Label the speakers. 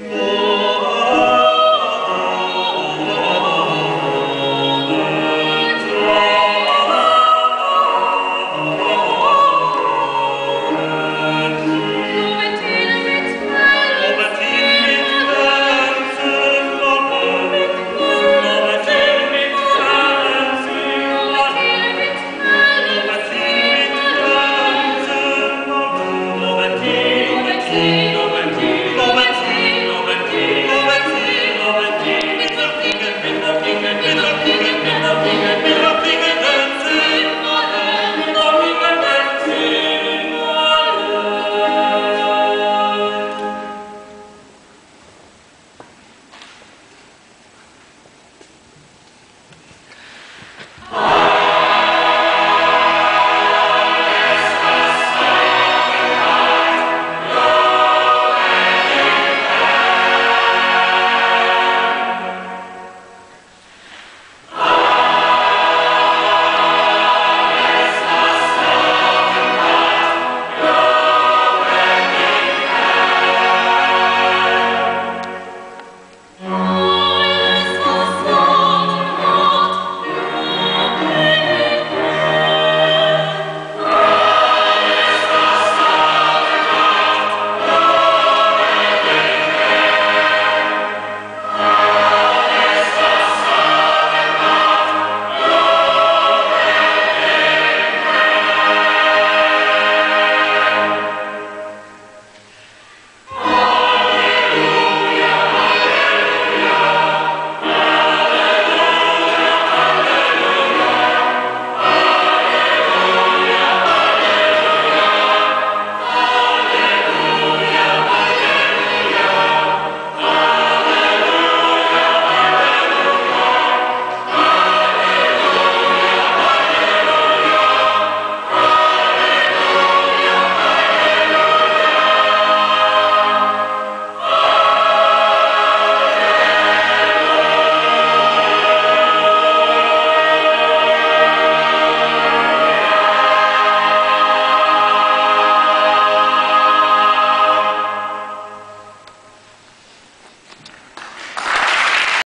Speaker 1: No.